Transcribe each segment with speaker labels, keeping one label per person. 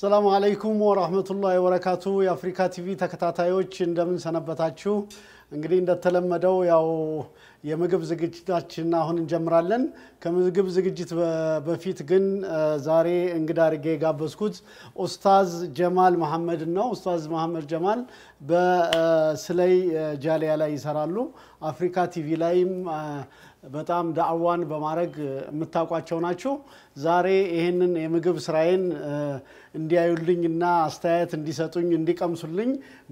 Speaker 1: السلام عليكم ورحمة الله وبركاته። የአፍሪካ ቲቪ ተከታታዮች እንደምን ሰነበታችሁ? እንግዲህ እንደተለመደው ያው የምግብ ዝግጅታችን አሁን እንጀምራለን። ከምግብ ዝግጅት በፊት ግን ዛሬ እንግዳ አድርጌ የጋበዝኩት ኡስታዝ ጀማል መሐመድን ነው። ኡስታዝ መሐመድ ጀማል በስለይ ጃሊያ ላይ ይሰራሉ። አፍሪካ ቲቪ ላይም በጣም ዳዕዋን በማድረግ የምታውቋቸው ናቸው። ዛሬ ይህንን የምግብ ስራዬን እንዲያዩልኝ እና አስተያየት እንዲሰጡኝ እንዲቀምሱልኝ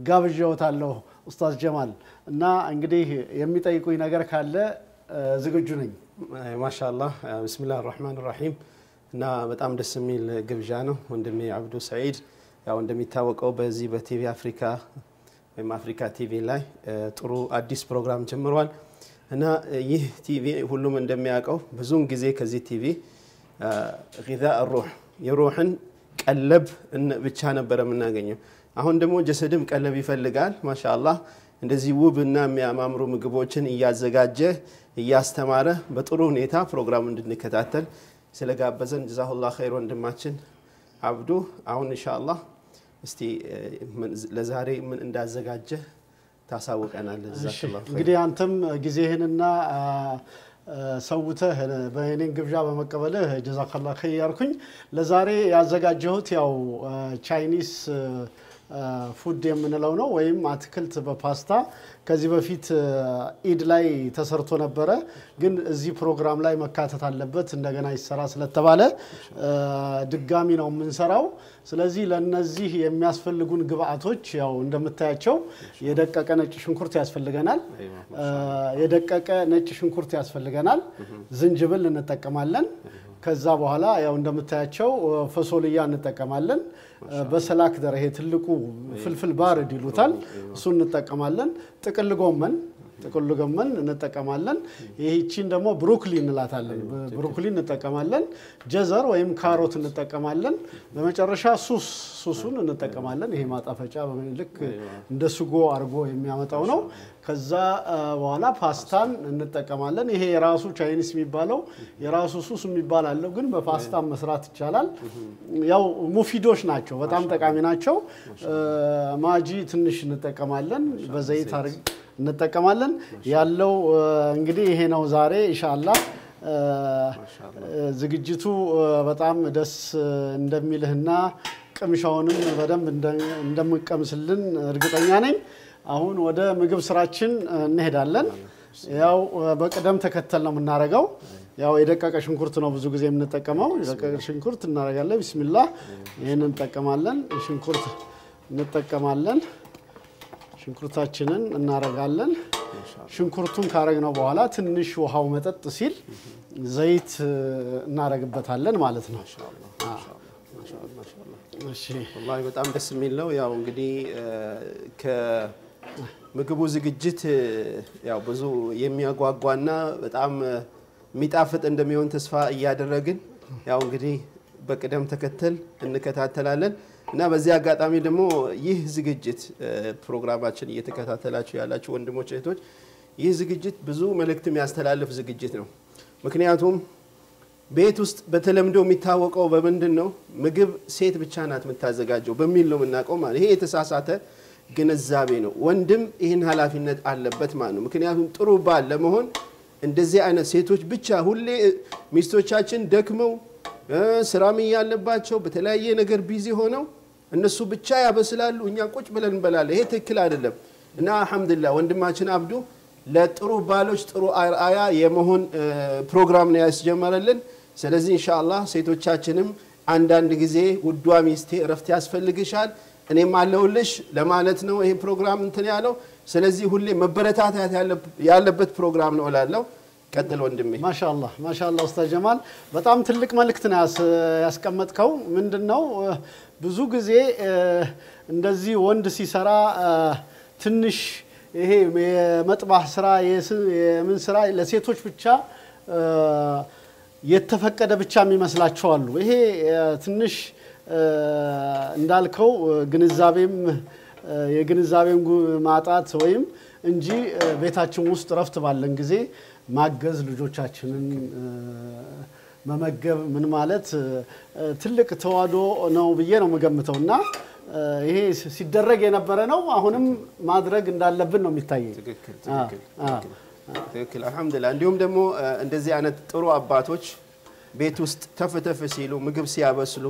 Speaker 1: ጋብዣዎታለሁ ኡስታዝ ጀማል እና እንግዲህ የሚጠይቁኝ ነገር ካለ ዝግጁ ነኝ።
Speaker 2: ما شاء الله بسم الله الرحمن الرحيم እና በጣም ደስ የሚል ግብዣ ነው ወንድሜ አብዱ ሰዒድ። ያው እንደሚታወቀው በዚህ በቲቪ አፍሪካ ወይም አፍሪካ ቲቪ ላይ ጥሩ አዲስ ፕሮግራም ጀምሯል እና ይህ ቲቪ ሁሉም እንደሚያውቀው ብዙውን ጊዜ ከዚህ ቲቪ غذاء الروح የ روح ን ቀለብ ብቻ ነበረ የምናገኘው። አሁን ደግሞ جسد ም ቀለብ ይፈልጋል። ما شاء الله እንደዚህ ውብ እና የሚያማምሩ ምግቦችን እያዘጋጀ እያስተማረ በጥሩ ሁኔታ ፕሮግራም እንድንከታተል ስለጋበዘን جزاه الله خير ወንድማችን አብዱ። አሁን إن شاء الله እስቲ ለዛሬ ምን እንዳዘጋጀ ታሳውቀናል።
Speaker 1: እንግዲህ አንተም ጊዜህንና ሰውተህ በእኔን ግብዣ በመቀበልህ ጀዛከላ ኸይር ያልኩኝ። ለዛሬ ያዘጋጀሁት ያው ቻይኒስ ፉድ የምንለው ነው ወይም አትክልት በፓስታ ከዚህ በፊት ኢድ ላይ ተሰርቶ ነበረ፣ ግን እዚህ ፕሮግራም ላይ መካተት አለበት እንደገና ይሰራ ስለተባለ ድጋሚ ነው የምንሰራው። ስለዚህ ለነዚህ የሚያስፈልጉን ግብአቶች ያው እንደምታያቸው የደቀቀ ነጭ ሽንኩርት ያስፈልገናል። የደቀቀ ነጭ ሽንኩርት ያስፈልገናል። ዝንጅብል እንጠቀማለን። ከዛ በኋላ ያው እንደምታያቸው ፈሶልያ እንጠቀማለን። በሰላክ ደረ ይሄ ትልቁ ፍልፍል ባርድ ይሉታል። እሱ እንጠቀማለን። ጥቅል ጎመን ጥቅል ጎመን እንጠቀማለን። ይህቺን ደግሞ ብሮኮሊ እንላታለን። ብሮኮሊ እንጠቀማለን። ጀዘር ወይም ካሮት እንጠቀማለን። በመጨረሻ ሱስ ሱሱን እንጠቀማለን። ይሄ ማጣፈጫ ልክ እንደ ስጎ አድርጎ የሚያመጣው ነው። ከዛ በኋላ ፓስታን እንጠቀማለን። ይሄ የራሱ ቻይኒስ የሚባለው የራሱ ሱስ የሚባል አለው፣ ግን በፓስታ መስራት ይቻላል። ያው ሙፊዶች ናቸው፣ በጣም ጠቃሚ ናቸው። ማጂ ትንሽ እንጠቀማለን፣ በዘይት እንጠቀማለን። ያለው እንግዲህ ይሄ ነው ዛሬ ኢንሻአላህ። ዝግጅቱ በጣም ደስ እንደሚልህና ቅምሻውንም በደንብ እንደምቀምስልን እርግጠኛ ነኝ። አሁን ወደ ምግብ ስራችን እንሄዳለን። ያው በቅደም ተከተል ነው የምናደርገው። ያው የደቀቀ ሽንኩርት ነው ብዙ ጊዜ የምንጠቀመው። የደቀቀ ሽንኩርት እናደርጋለን። ቢስሚላህ ይህን እንጠቀማለን። ሽንኩርት እንጠቀማለን። ሽንኩርታችንን እናረጋለን። ሽንኩርቱን ካረግነው በኋላ ትንሽ ውሃው መጠጥ ሲል ዘይት እናረግበታለን ማለት ነው።
Speaker 2: ወላሂ በጣም ደስ የሚል ነው። ያው እንግዲህ ከምግቡ ዝግጅት ያው ብዙ የሚያጓጓና በጣም የሚጣፍጥ እንደሚሆን ተስፋ እያደረግን ያው እንግዲህ በቅደም ተከተል እንከታተላለን እና በዚህ አጋጣሚ ደግሞ ይህ ዝግጅት ፕሮግራማችን እየተከታተላችሁ ያላችሁ ወንድሞች እህቶች፣ ይህ ዝግጅት ብዙ መልእክት የሚያስተላልፍ ዝግጅት ነው። ምክንያቱም ቤት ውስጥ በተለምዶ የሚታወቀው በምንድን ነው? ምግብ ሴት ብቻ ናት የምታዘጋጀው በሚል ነው የምናውቀው ማለት ይሄ የተሳሳተ ግንዛቤ ነው። ወንድም ይህን ኃላፊነት አለበት ማለት ነው። ምክንያቱም ጥሩ ባል ለመሆን እንደዚህ አይነት ሴቶች ብቻ ሁሌ ሚስቶቻችን ደክመው ስራም እያለባቸው በተለያየ ነገር busy ሆነው እነሱ ብቻ ያበስላሉ፣ እኛ ቁጭ ብለን እንበላለን። ይሄ ትክክል አይደለም እና الحمد لله ወንድማችን አብዱ ለጥሩ ባሎች ጥሩ አርአያ የመሆን ፕሮግራም ነው ያስጀመረልን። ስለዚህ إن شاء الله ሴቶቻችንም አንዳንድ ጊዜ ውዷ ሚስቴ እረፍት ያስፈልግሻል እኔም አለሁልሽ ለማለት ነው ይሄ ፕሮግራም እንትን ያለው። ስለዚህ ሁሌ መበረታታት ያለበት ፕሮግራም ነው እላለሁ። ቀጥል ወንድሜ።
Speaker 1: ማሻአላህ ማሻአላህ ኡስታዝ ጀማል በጣም ትልቅ መልእክት ነው ያስቀመጥከው። ምንድን ነው ብዙ ጊዜ እንደዚህ ወንድ ሲሰራ ትንሽ ይሄ የመጥባህ ስራ የምን ስራ ለሴቶች ብቻ የተፈቀደ ብቻ የሚመስላቸው አሉ። ይሄ ትንሽ እንዳልከው ግንዛቤም የግንዛቤም ማጣት ወይም እንጂ ቤታችን ውስጥ እረፍት ባለን ጊዜ ማገዝ ልጆቻችንን መመገብ ምን ማለት ትልቅ ተዋዶ ነው ብዬ ነው የምገምተው እና ይሄ ሲደረግ የነበረ ነው። አሁንም ማድረግ እንዳለብን ነው የሚታየኝ።
Speaker 2: ትክክል
Speaker 1: አ፣
Speaker 2: ትክክል
Speaker 1: አ።
Speaker 2: ትክክል ትክክል። አልሐምዱሊላህ። እንዲሁም ደግሞ እንደዚህ አይነት ጥሩ አባቶች ቤት ውስጥ ተፍ ተፍ ሲሉ ምግብ ሲያበስሉ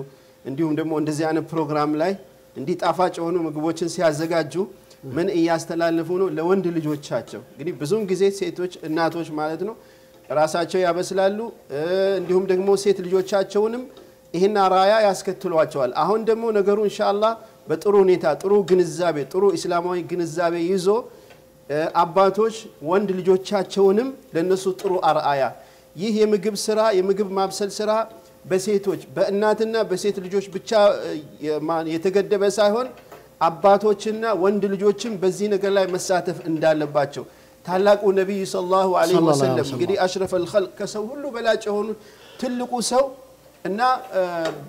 Speaker 2: እንዲሁም ደግሞ እንደዚህ አይነት ፕሮግራም ላይ እንዲህ ጣፋጭ የሆኑ ምግቦችን ሲያዘጋጁ ምን እያስተላለፉ ነው? ለወንድ ልጆቻቸው እንግዲህ ብዙውን ጊዜ ሴቶች እናቶች ማለት ነው ራሳቸው ያበስላሉ እንዲሁም ደግሞ ሴት ልጆቻቸውንም ይህን አራያ ያስከትሏቸዋል። አሁን ደግሞ ነገሩ ኢንሻአላህ በጥሩ ሁኔታ ጥሩ ግንዛቤ ጥሩ እስላማዊ ግንዛቤ ይዞ አባቶች ወንድ ልጆቻቸውንም ለነሱ ጥሩ አርአያ ይህ የምግብ ስራ የምግብ ማብሰል ስራ በሴቶች በእናትና በሴት ልጆች ብቻ የተገደበ ሳይሆን አባቶችና ወንድ ልጆችም በዚህ ነገር ላይ መሳተፍ እንዳለባቸው ታላቁ ነቢይ ሰለላሁ ዐለይሂ ወሰለም እንግዲህ አሽረፈል ኸልቅ ከሰው ሁሉ በላጭ የሆኑ ትልቁ ሰው እና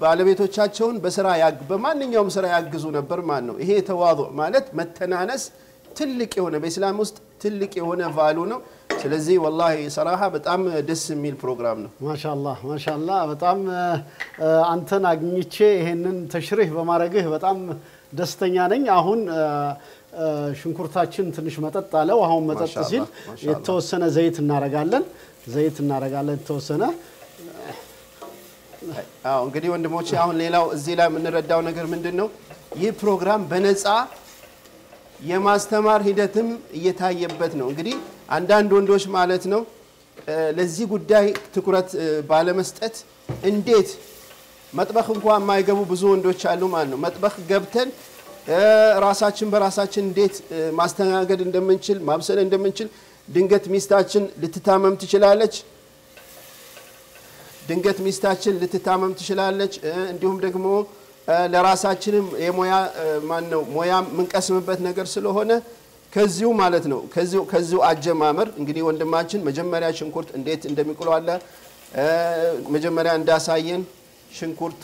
Speaker 2: ባለቤቶቻቸውን በስራ ያግ- በማንኛውም ስራ ያግዙ ነበር ማለት ነው። ይሄ ተዋضዕ ማለት መተናነስ ትልቅ የሆነ በኢስላም ውስጥ ትልቅ የሆነ ቫሉ ነው። ስለዚህ ወላሂ ሰራሃ በጣም ደስ የሚል ፕሮግራም ነው።
Speaker 1: ማሻላህ ማሻላህ በጣም አንተን አግኝቼ ይሄንን ተሽሪህ በማድረግህ በጣም ደስተኛ ነኝ። አሁን ሽንኩርታችን ትንሽ መጠጥ አለው። አሁን መጠጥ ሲል የተወሰነ ዘይት እናረጋለን። ዘይት እናረጋለን የተወሰነ
Speaker 2: አዎ እንግዲህ ወንድሞቼ አሁን ሌላው እዚህ ላይ የምንረዳው ነገር ምንድን ነው? ይህ ፕሮግራም በነፃ የማስተማር ሂደትም እየታየበት ነው። እንግዲህ አንዳንድ ወንዶች ማለት ነው ለዚህ ጉዳይ ትኩረት ባለመስጠት እንዴት መጥበኽ እንኳን የማይገቡ ብዙ ወንዶች አሉ ማለት ነው። መጥበኽ ገብተን ራሳችን በራሳችን እንዴት ማስተናገድ እንደምንችል ማብሰል እንደምንችል ድንገት ሚስታችን ልትታመም ትችላለች። ድንገት ሚስታችን ልትታመም ትችላለች። እንዲሁም ደግሞ ለራሳችንም የሙያ ማን ነው ሙያ የምንቀስምበት ነገር ስለሆነ ከዚሁ ማለት ነው ከዚሁ አጀማመር እንግዲህ ወንድማችን መጀመሪያ ሽንኩርት እንዴት እንደሚቁላላ እ፣ መጀመሪያ እንዳሳየን ሽንኩርቱ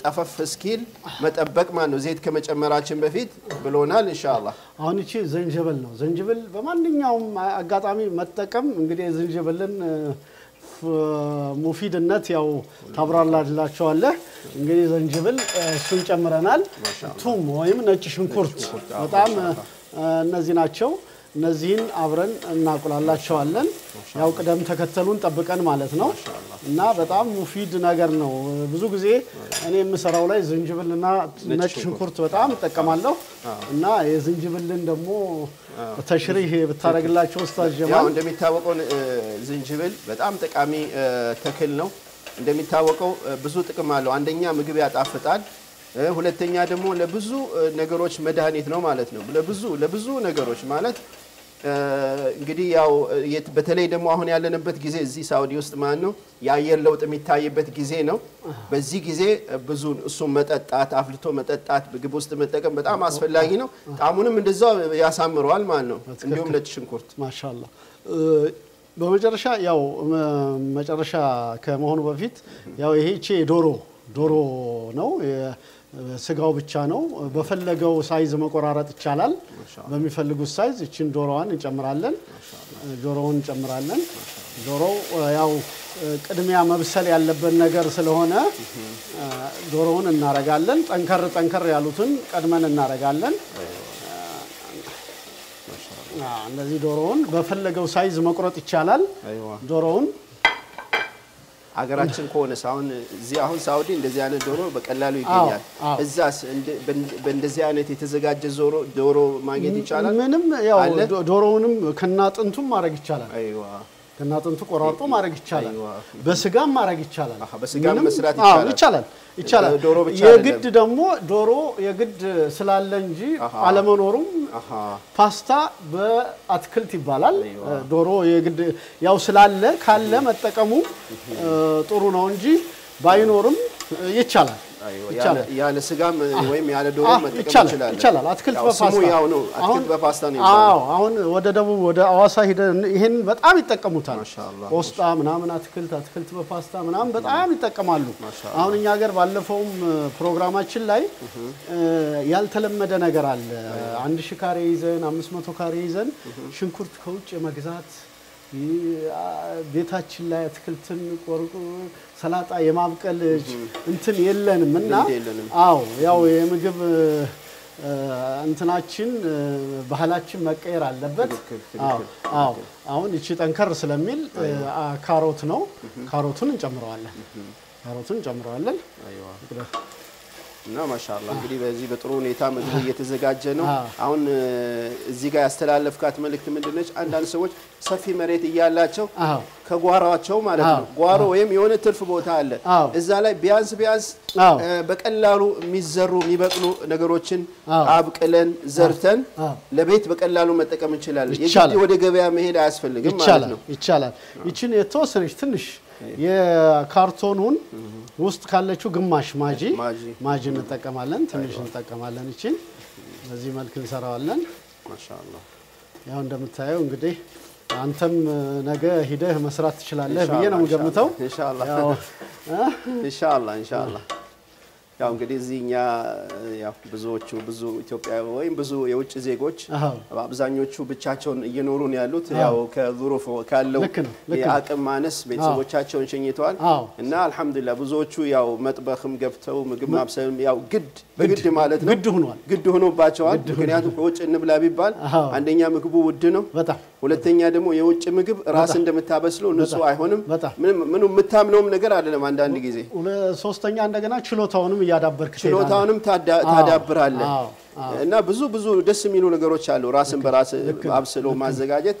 Speaker 2: ጠፈፍ እስኪል መጠበቅ ማለት ነው ዘይት ከመጨመራችን በፊት ብሎናል። ኢንሻአላህ
Speaker 1: አሁን ይቺ ዝንጅብል ነው። ዝንጅብል በማንኛውም አጋጣሚ መጠቀም እንግዲህ የዝንጅብልን ሙፊድነት ያው ታብራላላቸዋለህ። እንግዲህ ዝንጅብል እ፣ እሱን ጨምረናል። ቱም ወይም ነጭ ሽንኩርት በጣም እነዚህ ናቸው። እነዚህን አብረን እናቁላላቸዋለን። ያው ቅደም ተከተሉን ጠብቀን ማለት ነው እና በጣም ሙፊድ ነገር ነው። ብዙ ጊዜ እኔ የምሰራው ላይ ዝንጅብልና ነጭ ሽንኩርት በጣም እጠቀማለሁ እና የዝንጅብልን ደግሞ ተሽሪህ ብታደርግላቸው ኡስታዝ ጀማል
Speaker 2: እንደሚታወቀው ዝንጅብል በጣም ጠቃሚ ተክል ነው። እንደሚታወቀው ብዙ ጥቅም አለው። አንደኛ ምግብ ያጣፍጣል። ሁለተኛ ደግሞ ለብዙ ነገሮች መድኃኒት ነው ማለት ነው። ለብዙ ለብዙ ነገሮች ማለት እንግዲህ ያው በተለይ ደግሞ አሁን ያለንበት ጊዜ እዚህ ሳውዲ ውስጥ ማለት ነው የአየር ለውጥ የሚታይበት ጊዜ ነው። በዚህ ጊዜ ብዙ እሱን መጠጣት አፍልቶ መጠጣት ምግብ ውስጥ መጠቀም በጣም አስፈላጊ ነው። ጣዕሙንም እንደዛው ያሳምረዋል ማለት ነው። እንዲሁም ነጭ ሽንኩርት
Speaker 1: ما شاء الله በመጨረሻ ያው መጨረሻ ከመሆኑ በፊት ያው ይሄ ዶሮ ዶሮ ነው ስጋው ብቻ ነው። በፈለገው size መቆራረጥ ይቻላል። በሚፈልጉት size እችን ዶሮዋን እንጨምራለን። ዶሮውን እንጨምራለን። ዶሮው ያው ቅድሚያ መብሰል ያለበት ነገር ስለሆነ ዶሮውን እናረጋለን። ጠንከር ጠንከር ያሉትን ቀድመን እናረጋለን። እንደዚህ ዶሮውን በፈለገው size መቁረጥ ይቻላል። ዶሮውን
Speaker 2: አገራችን ከሆነስ አሁን እዚህ አሁን ሳውዲ እንደዚህ አይነት ዶሮ በቀላሉ ይገኛል። እዛስ እንደ- በእንደ- በእንደዚህ አይነት የተዘጋጀ ዶሮ ማግኘት ይቻላል?
Speaker 1: ምንም ያው ዶሮውንም ከነአጥንቱም ማድረግ ይቻላል።
Speaker 2: أيوة
Speaker 1: ከነአጥንቱ ቆራርጦ ማድረግ ይቻላል። በስጋም ማድረግ ይቻላል።
Speaker 2: በስጋም መስራት ይቻላል።
Speaker 1: ይቻላል። የግድ ደግሞ ዶሮ የግድ ስላለ እንጂ አለመኖሩም ፓስታ በአትክልት ይባላል። ዶሮ የግድ ያው ስላለ ካለ መጠቀሙ ጥሩ ነው እንጂ ባይኖርም ይቻላል።
Speaker 2: ያለ- ስጋም ወይም ያለ ዶሮ መጠቀም
Speaker 1: ይቻላል
Speaker 2: ይችላል።
Speaker 1: ይቻላል። አትክልት በፓስታ
Speaker 2: ስሙ ያው ነው። አትክልት
Speaker 1: አሁን-
Speaker 2: በፓስታ ነው
Speaker 1: አዎ አሁን ወደ ደቡብ ወደ አዋሳ ሂደን ይሄን በጣም ይጠቀሙታል። ቆስጣ ምናምን አትክልት አትክልት በፓስታ ምናምን በጣም ይጠቀማሉ። አሁን እኛ ሀገር ባለፈውም ፕሮግራማችን ላይ ያልተለመደ ነገር አለ። አንድ ሺህ ካሬ ይዘን አምስት መቶ ካሬ ይዘን ሽንኩርት ከውጭ የመግዛት ቤታችን ላይ አትክልትን ቆርጦ ሰላጣ የማብቀል እንትን የለንም እና አዎ ያው የምግብ እንትናችን ባህላችን መቀየር አለበት። አዎ አሁን እቺ ጠንከር ስለሚል ካሮት ነው። ካሮቱን እንጨምረዋለን። ካሮቱን እንጨምረዋለን።
Speaker 2: እና ማሻአላ እንግዲህ በዚህ በጥሩ ሁኔታ ምግቡ እየተዘጋጀ ነው። አሁን እዚህ ጋር ያስተላለፍካት መልእክት ምንድነች? አንዳንድ ሰዎች ሰፊ መሬት እያላቸው ከጓሯቸው ማለት ነው። ጓሮ ወይም የሆነ ትርፍ ቦታ አለ። እዛ ላይ ቢያንስ ቢያንስ በቀላሉ የሚዘሩ የሚበቅሉ ነገሮችን አብቅለን ዘርተን ለቤት በቀላሉ መጠቀም እንችላለን። የግድ ወደ ገበያ መሄድ አያስፈልግም ማለት ነው።
Speaker 1: ይቻላል። ይችን የተወሰነች ትንሽ የካርቶኑን ውስጥ ካለችው ግማሽ ማጂ
Speaker 2: ማጂ።
Speaker 1: እንጠቀማለን። ትንሽ እንጠቀማለን። ይችን በዚህ መልክ እንሰራዋለን። ያው እንደምታየው እንግዲህ አንተም ነገ ሂደህ መስራት ትችላለህ ብዬ ነው የምገምተው።
Speaker 2: ኢንሻአላህ? ኢንሻአላህ ኢንሻአላህ ያው እንግዲህ እዚህ እኛ ያው ብዙዎቹ ብዙ ኢትዮጵያዊ ወይም ብዙ የውጭ ዜጎች አብዛኞቹ ብቻቸውን እየኖሩ ነው ያሉት። ያው ከዙሩፍ ካለው የአቅም ማነስ ቤተሰቦቻቸውን ሸኝተዋል እና አልሐምዱሊላህ ብዙዎቹ ያው መጥበኽም ገብተው ምግብ ማብሰልም ያው ግድ በግድ ማለት ነው
Speaker 1: ግድ ሆኗል።
Speaker 2: ግድ ሆኖባቸዋል። ምክንያቱም ከውጭ እንብላ ቢባል አንደኛ ምግቡ ውድ ነው። ሁለተኛ ደግሞ የውጭ ምግብ ራስ እንደምታበስለው ንጹህ አይሆንም። ምንም የምታምነውም ነገር አይደለም። አንዳንድ ጊዜ
Speaker 1: ሶስተኛ እንደገና ችሎታውንም እያዳበርክ
Speaker 2: ችሎታውንም ታዳ- ታዳብራለህ እና ብዙ ብዙ ደስ የሚሉ ነገሮች አሉ። ራስን በራስ አብስሎ ማዘጋጀት።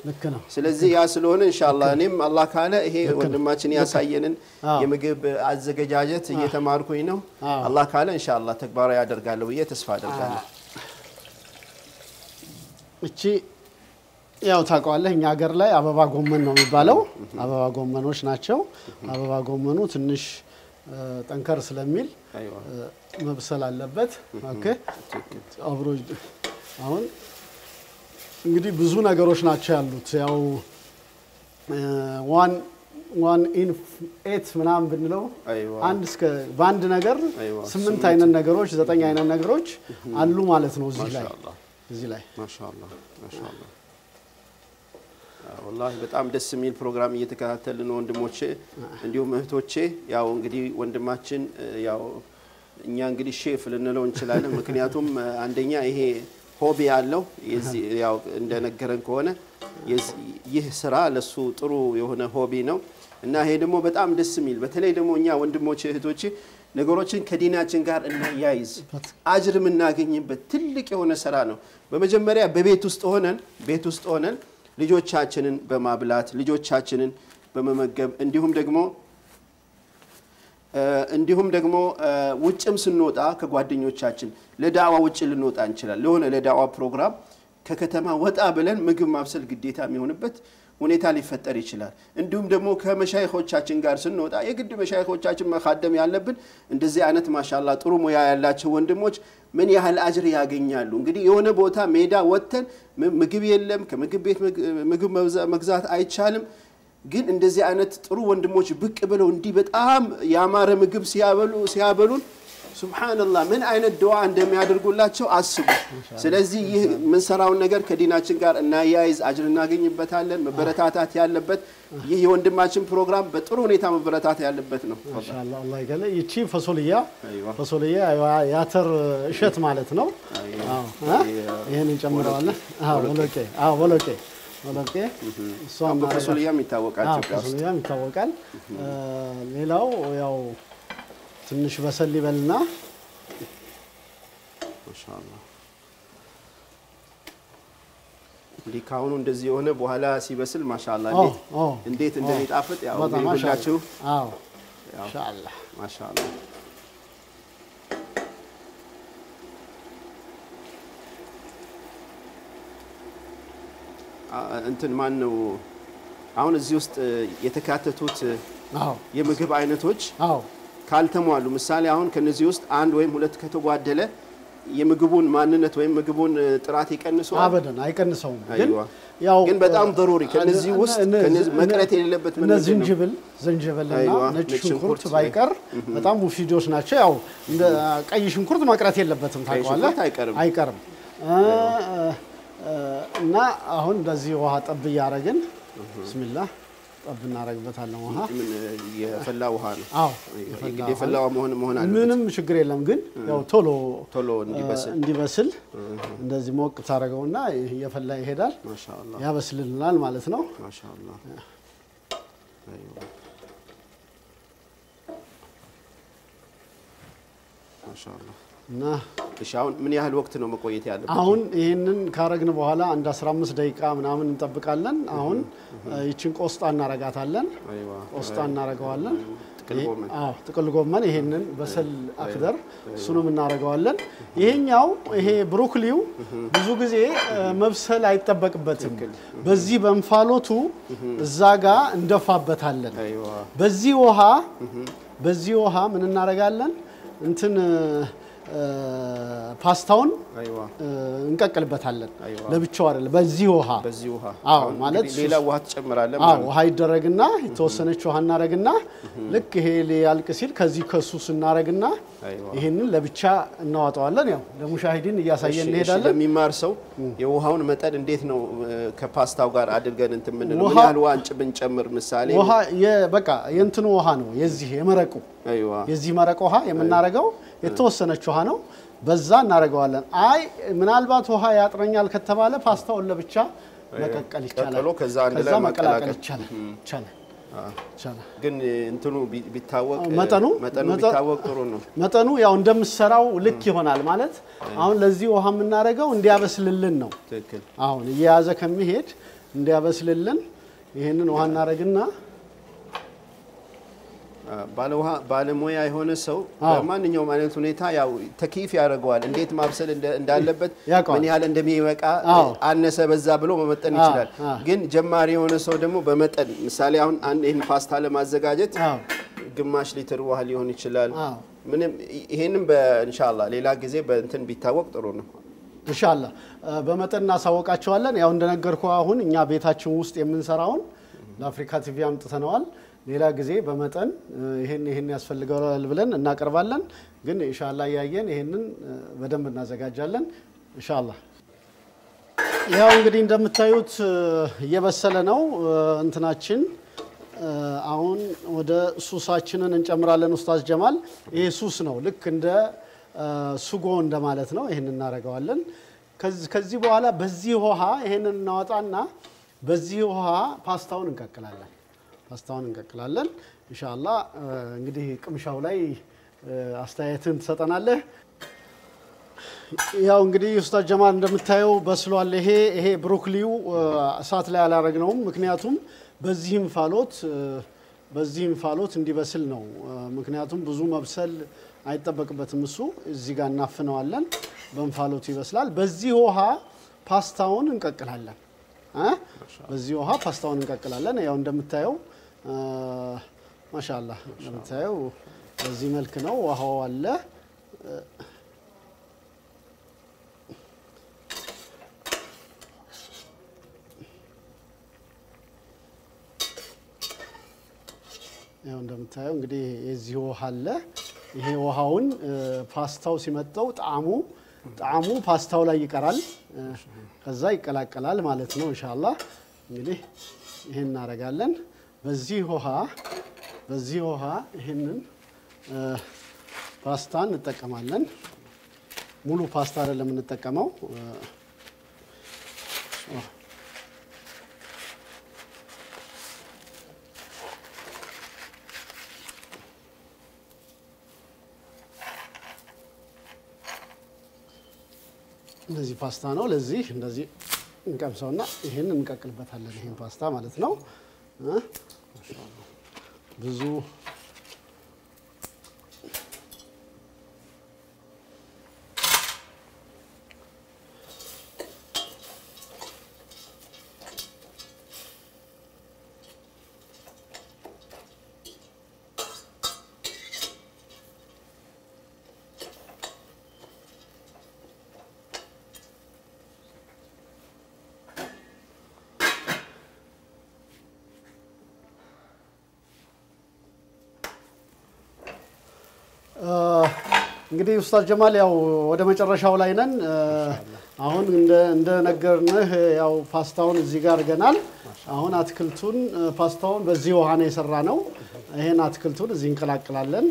Speaker 2: ስለዚህ ያ ስለሆነ ኢንሻአላህ እኔም አላህ ካለ ይሄ ወንድማችን ያሳየንን የምግብ አዘገጃጀት እየተማርኩኝ ነው። አላህ ካለ ኢንሻአላህ ተግባራዊ ያደርጋለሁ ብዬ ተስፋ አደርጋለሁ።
Speaker 1: እቺ ያው ታውቀዋለህ፣ እኛ ሀገር ላይ አበባ ጎመን ነው የሚባለው። አበባ ጎመኖች ናቸው። አበባ ጎመኑ ትንሽ ጠንከር ስለሚል መብሰል አለበት። OK? አብሮ አሁን እንግዲህ ብዙ ነገሮች ናቸው ያሉት። ያው one one in eight ምናምን ብንለው አንድ እስከ በአንድ ነገር ስምንት አይነት ነገሮች ዘጠኝ አይነት ነገሮች አሉ ማለት ነው እዚህ ላይ። እዚህ ላይ
Speaker 2: ማሻአላህ። ማሻአላህ ወላሂ በጣም ደስ የሚል ፕሮግራም እየተከታተልን ነው ወንድሞቼ፣ እንዲሁም እህቶቼ። ያው እንግዲህ ወንድማችን ያው እኛ እንግዲህ ሼፍ ልንለው እንችላለን። ምክንያቱም አንደኛ ይሄ ሆቢ አለው ያው እንደነገረን ከሆነ ይህ ስራ ለሱ ጥሩ የሆነ ሆቢ ነው እና ይሄ ደግሞ በጣም ደስ የሚል በተለይ ደግሞ እኛ ወንድሞቼ እህቶቼ ነገሮችን ከዲናችን ጋር እናያይዝ አጅር የምናገኝበት ትልቅ የሆነ ስራ ነው። በመጀመሪያ በቤት ውስጥ ሆነን ቤት ውስጥ ሆነን ልጆቻችንን በማብላት ልጆቻችንን በመመገብ እንዲሁም ደግሞ እንዲሁም ደግሞ ውጭም ስንወጣ ከጓደኞቻችን ለዳዋ ውጭ ልንወጣ እንችላለን። ለሆነ ለዳዋ ፕሮግራም ከከተማ ወጣ ብለን ምግብ ማብሰል ግዴታ የሚሆንበት ሁኔታ ሊፈጠር ይችላል። እንዲሁም ደግሞ ከመሻይኮቻችን ጋር ስንወጣ የግድ መሻይኮቻችን መካደም ያለብን እንደዚህ አይነት ማሻላ ጥሩ ሙያ ያላቸው ወንድሞች ምን ያህል አጅር ያገኛሉ። እንግዲህ የሆነ ቦታ ሜዳ ወጥተን ምግብ የለም፣ ከምግብ ቤት ምግ- ምግብ መግዛ- መግዛት አይቻልም። ግን እንደዚህ አይነት ጥሩ ወንድሞች ብቅ ብለው እንዲህ በጣም ያማረ ምግብ ሲያበሉ ሲያበሉን ሱብሓነላህ ምን አይነት ድዋ እንደሚያደርጉላቸው አስቡ። ስለዚህ ይህ የምንሰራውን ነገር ከዲናችን ጋር እናያይዝ፣ አጅር እናገኝበታለን። መበረታታት ያለበት ይህ የወንድማችን ፕሮግራም በጥሩ ሁኔታ መበረታት ያለበት ነው።
Speaker 1: ማሻአላህ ይቺ ፈሶልያ ፈሶልያ የአተር እሸት ማለት ነው።? ይሄን እንጨምረዋለን። እሷን ማድረግ
Speaker 2: በፈሶልያም ይታወቃል
Speaker 1: ፈሶልያም ሌላው ያው ትንሽ በሰል ይበልና
Speaker 2: ማሻአላህ። እንዲህ ካሁኑ እንደዚህ የሆነ በኋላ ሲበስል ማሻአላህ
Speaker 1: ኦ፣
Speaker 2: እንዴት
Speaker 1: ኦ፣
Speaker 2: እንዴት
Speaker 1: ኦ።
Speaker 2: እንደሚጣፍጥ ያው
Speaker 1: በጣም
Speaker 2: እንግዲህ
Speaker 1: ማሻአላህ።
Speaker 2: ሁላችሁ
Speaker 1: አዎ
Speaker 2: ያው
Speaker 1: ኢንሻአላህ
Speaker 2: ማሻአላህ። አ- እንትን ማን ነው አሁን እዚህ ውስጥ የተካተቱት
Speaker 1: አዎ።
Speaker 2: የምግብ አይነቶች
Speaker 1: አዎ
Speaker 2: ካልተሟሉ ምሳሌ አሁን ከነዚህ ውስጥ አንድ ወይም ሁለት ከተጓደለ የምግቡን ማንነት ወይም ምግቡን እ, ጥራት ይቀንሰዋል።
Speaker 1: አበደን አይቀንሰውም። ግን
Speaker 2: አይዋ።
Speaker 1: ያው
Speaker 2: ግን በጣም ضروري ከነዚህ ውስጥ
Speaker 1: እነ-
Speaker 2: ከነዚህ
Speaker 1: እነ-
Speaker 2: መቅረት የሌለበት ምን
Speaker 1: እነ
Speaker 2: ምንድን ነው?
Speaker 1: ዝንጅብል ዝንጅብልና
Speaker 2: አይዋ፣
Speaker 1: ነጭ
Speaker 2: ነጭ
Speaker 1: ሽንኩርት
Speaker 2: ሽንኩርት
Speaker 1: ባይቀር በጣም ሙፊዶች ናቸው። ያው እንደ ቀይ ሽንኩርት መቅረት የለበትም
Speaker 2: ቀይ
Speaker 1: ታውቀዋለህ።
Speaker 2: ሽንኩርት አይቀርም።
Speaker 1: አይቀርም እ፣ እ፣ እና አሁን እንደዚህ ውሃ ጠብ እያደረግን ብስሚላህ ጠብ እናደርግበታለን ውሃ።
Speaker 2: የፈላ ውሃ ነው?
Speaker 1: አዎ
Speaker 2: የፈላ መሆን መሆን አለ
Speaker 1: ምንም ችግር የለም ግን ያው ቶሎ
Speaker 2: ቶሎ እንዲበስል።
Speaker 1: እንደዚህ ሞቅ ታደርገውና እየፈላ ይሄዳል፣
Speaker 2: ማሻአላ
Speaker 1: ያበስልልናል ማለት ነው።
Speaker 2: ማሻአላ። ማሻአላ።
Speaker 1: እና
Speaker 2: እሺ አሁን ምን ያህል ወቅት ነው መቆየት ያለበት?
Speaker 1: አሁን ይህንን ካረግን በኋላ አንድ 15 ደቂቃ ምናምን እንጠብቃለን። አሁን ይችን ቆስጣ እናረጋታለን። ቆስጣ እናረገዋለን።
Speaker 2: ጥቅል ጎመን
Speaker 1: ይሄንን በሰል አክደር እሱንም እናደርገዋለን። ይሄኛው ይሄ ብሮኮሊው ብዙ ጊዜ መብሰል አይጠበቅበትም። በዚህ በእንፋሎቱ እዛ ጋር እንደፋበታለን። በዚህ ውሃ በዚህ ውሃ ምን እናደርጋለን? እንትን ፓስታውን እንቀቅልበታለን። ለብቻው አይደለም፣ በዚህ ውሃ አዎ፣ ማለት
Speaker 2: ሌላ ውሃ ትጨምራለህ
Speaker 1: አዎ ውሃ ይደረግና የተወሰነች ውሃ እናረግና ልክ ይሄ ሊያልቅ ሲል ከዚህ ከሱ ስናረግና ይሄንን ለብቻ እናዋጠዋለን። ያው ለሙሻሂዲን እያሳየን እንሄዳለን።
Speaker 2: ለሚማር ሰው የውሃውን መጠን እንዴት ነው ከፓስታው ጋር አድርገን እንትን የምንለው? ምን ያህል ውሃ ብንጨምር ምሳሌ?
Speaker 1: ውሃ በቃ የእንትኑ ውሃ ነው የዚህ የመረቁ የዚህ መረቅ ውሃ የምናረገው የተወሰነች ውሃ ነው። በዛ እናረገዋለን። አይ ምናልባት ውሃ ያጥረኛል ከተባለ ፓስታውን ለብቻ መቀቀል ይቻላል።
Speaker 2: ከዛ አንድ ላይ
Speaker 1: መቀላቀል ይቻላል
Speaker 2: ግን እንትኑ ቢታወቅ
Speaker 1: መጠኑ
Speaker 2: መጠኑ
Speaker 1: መጠ-
Speaker 2: ቢታወቅ ጥሩ ነው።
Speaker 1: መጠኑ ያው እንደምሰራው ልክ ይሆናል ማለት አሁን ለዚህ ውሃ የምናደርገው እንዲያበስልልን ነው። አሁን እየያዘ ከሚሄድ እንዲያበስልልን ይህንን ውሃ እናደርግና
Speaker 2: ባለሙያ የሆነ ሰው በማንኛውም አይነት ሁኔታ ያው ተኪፍ ያደርገዋል። እንዴት ማብሰል እንዳለበት ምን ያህል እንደሚበቃ አነሰ በዛ ብሎ መመጠን ይችላል። ግን ጀማሪ የሆነ ሰው ደግሞ በመጠን ምሳሌ አሁን አንድ ይህን ፓስታ ለማዘጋጀት ግማሽ ሊትር ውሃ ሊሆን ይችላል። ምንም ይሄንም በኢንሻአላህ ሌላ ጊዜ በእንትን ቢታወቅ ጥሩ ነው።
Speaker 1: እንሻላ በመጠን እናሳወቃቸዋለን። ያው እንደነገርኩ አሁን እኛ ቤታችን ውስጥ የምንሰራውን ለአፍሪካ ቲቪ አምጥተነዋል። ሌላ ጊዜ በመጠን ይሄን ይሄን ያስፈልገዋል ብለን እናቀርባለን። ግን ኢንሻላ እያየን ይሄንን እ፣ በደንብ እናዘጋጃለን ኢንሻላ። ያው እንግዲህ እንደምታዩት እየበሰለ ነው እንትናችን አሁን ወደ ሱሳችንን እንጨምራለን። ኡስታዝ ጀማል ይሄ ሱስ ነው፣ ልክ እንደ ሱጎ እንደማለት ነው። ይሄን እናደርገዋለን። ከዚ- ከዚህ በኋላ በዚህ ውሃ ይሄንን እናወጣና በዚህ ውሃ ፓስታውን እንቀቅላለን። ፓስታውን እንቀቅላለን። ኢንሻአላ እ፣ እንግዲህ ቅምሻው ላይ አስተያየትን ትሰጠናለህ። ያው እንግዲህ ኡስታዝ ጀማል እንደምታየው በስሏል። ይሄ ይሄ ብሮኮሊው እሳት ላይ አላረግነውም፣ ምክንያቱም በዚህ እንፋሎት በዚህ እንፋሎት እንዲበስል ነው። ምክንያቱም ብዙ መብሰል አይጠበቅበትም። እሱ እዚህ ጋር እናፍነዋለን፣ በእንፋሎቱ ይበስላል። በዚህ ውሃ ፓስታውን እንቀቅላለን? በዚህ ውሃ ፓስታውን እንቀቅላለን። ያው እንደምታየው እ፣ ማሻአላህ እንደምታየው በዚህ መልክ ነው። ውሃው አለ ያው እንደምታየው እንግዲህ የዚህ ውሃ አለ። ይሄ ውሃውን ፓስታው ሲመጠው ጣዕሙ ጣዕሙ ፓስታው ላይ ይቀራል፣ ከዛ ይቀላቀላል ማለት ነው። ኢንሻአላህ እንግዲህ ይህን እናደርጋለን። በዚህ ውሃ በዚህ ውሃ ይህንን ፓስታ እንጠቀማለን። ሙሉ ፓስታ አይደለም የምንጠቀመው እንደዚህ ፓስታ ነው። ለዚህ እንደዚህ እንቀምሰውና ይህን እንቀቅልበታለን። ይህን ፓስታ ማለት ነው Besuch. እንግዲህ ኡስታዝ ጀማል ያው ወደ መጨረሻው ላይ ነን። አሁን እንደ- እንደነገርንህ ያው ፓስታውን እዚህ ጋር አድርገናል። አሁን አትክልቱን ፓስታውን በዚህ ውሃ ነው የሰራ ነው። ይሄን አትክልቱን እዚህ እንቀላቅላለን።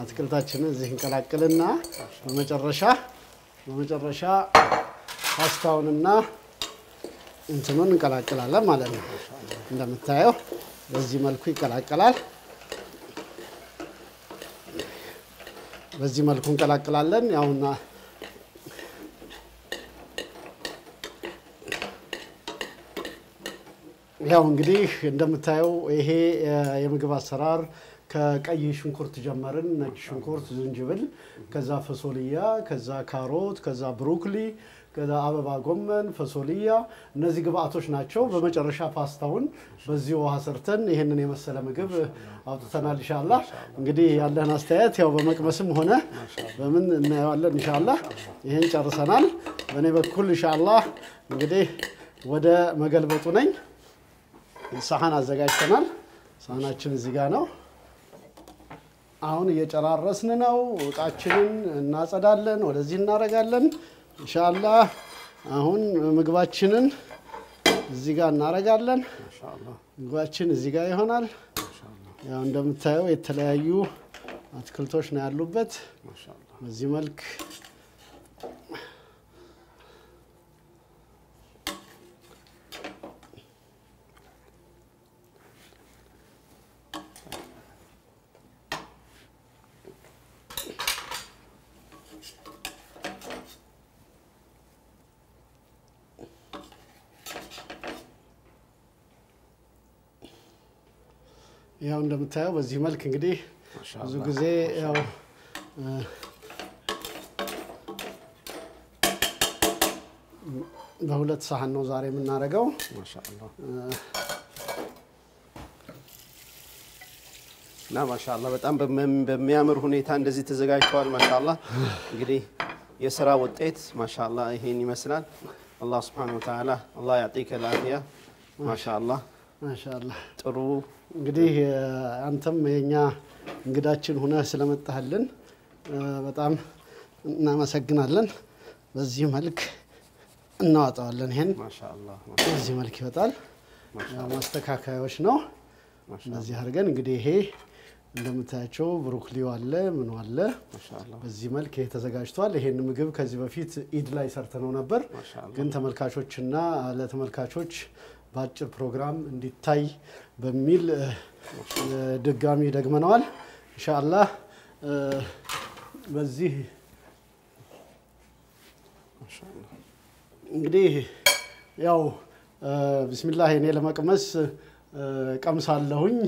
Speaker 1: አትክልታችንን እዚህ እንቀላቅልና በመጨረሻ በመጨረሻ ፓስታውንና እንትኑን እንቀላቅላለን ማለት ነው። እንደምታየው በዚህ መልኩ ይቀላቀላል። በዚህ መልኩ እንቀላቅላለን። ያውና ያው እንግዲህ እንደምታየው ይሄ የምግብ አሰራር ከቀይ ሽንኩርት ጀመርን። ነጭ ሽንኩርት፣ ዝንጅብል፣ ከዛ ፈሶልያ፣ ከዛ ካሮት፣ ከዛ ብሮኮሊ፣ ከዛ አበባ ጎመን፣ ፈሶልያ እነዚህ ግብአቶች ናቸው። በመጨረሻ ፓስታውን በዚህ ውሃ ሰርተን ይህንን የመሰለ ምግብ አውጥተናል። ኢንሻላ እንግዲህ ያለን አስተያየት ያው በመቅመስም ሆነ በምን እናየዋለን። ኢንሻላ ይህን ጨርሰናል። በእኔ በኩል ኢንሻላ እንግዲህ ወደ መገልበጡ ነኝ። ሳህን አዘጋጅተናል። ሳህናችን እዚህ ጋር ነው። አሁን እየጨራረስን ነው። እቃችንን እናጸዳለን፣ ወደዚህ እናደርጋለን። ኢንሻአላህ አሁን ምግባችንን እዚህ ጋር እናደርጋለን። ምግባችን እዚህ ጋር ይሆናል። ያው እንደምታየው የተለያዩ አትክልቶች ነው ያሉበት። በዚህ መልክ ያው እንደምታየው በዚህ መልክ እንግዲህ ብዙ ጊዜ ያው በሁለት ሳህን ነው ዛሬ የምናደርገው።
Speaker 2: እና ማሻአላ በጣም በሚያምር ሁኔታ እንደዚህ ተዘጋጅተዋል። ማሻአላ እንግዲህ የስራ ውጤት ማሻአላ ይሄን ይመስላል። አላህ ስብሐነሁ ወተዓላ አላህ ያዕጢከ ልአፊያ። ማሻአላ
Speaker 1: ማሻአላህ
Speaker 2: ጥሩ
Speaker 1: እንግዲህ አንተም የኛ እንግዳችን ሁነህ ስለመጣህልን በጣም እናመሰግናለን። በዚህ መልክ እናወጣዋለን። ይሄን በዚህ መልክ ይወጣል። ማስተካከያዎች ነው። እንደዚህ አድርገን እንግዲህ ይሄ እንደምታያቸው ብሮኮሊው አለ ምኑ አለ። በዚህ መልክ ይሄ ተዘጋጅቷል። ይሄን ምግብ ከዚህ በፊት ኢድ ላይ ሰርተነው ነበር፣ ግን ተመልካቾችና ለተመልካቾች በአጭር ፕሮግራም እንዲታይ በሚል ድጋሚ ደግመነዋል። ኢንሻአላህ በዚህ እንግዲህ ያው ቢስሚላህ እኔ ለመቅመስ ቀምሳለሁኝ።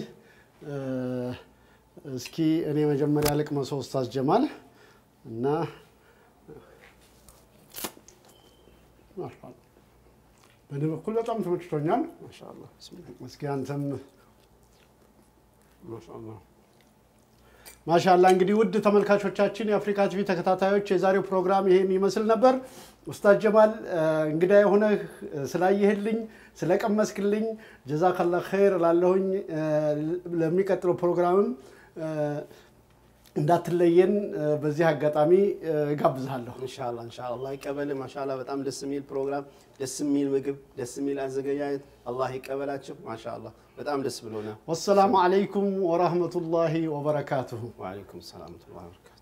Speaker 1: እስኪ እኔ መጀመሪያ ልቅመሰው ኡስታዝ ጀማል እና በእኔ በኩል በጣም ተመችቶኛል። እስኪ አንተም ማሻላ እንግዲህ ውድ ተመልካቾቻችን የአፍሪካ ቲቪ ተከታታዮች የዛሬው ፕሮግራም ይሄን ይመስል ነበር። ኡስታዝ ጀማል እንግዳ የሆነህ ስላየህልኝ ስለቀመስክልኝ ጀዛከላ ኸይር ላለሁኝ ለሚቀጥለው ፕሮግራምም እንዳትለየን በዚህ አጋጣሚ እጋብዝሃለሁ።
Speaker 2: ኢንሻአላ ኢንሻአላ አላህ ይቀበል። ማሻአላ በጣም ደስ የሚል ፕሮግራም፣ ደስ የሚል ምግብ፣ ደስ የሚል አዘገጃጀት አላህ ይቀበላችሁ። ማሻአላ በጣም ደስ ብሎናል።
Speaker 1: ወሰላሙ አለይኩም ወራህመቱላሂ ወበረካቱሁ።
Speaker 2: ወአለይኩም ሰላም ወራህመቱላሂ ወበረካቱ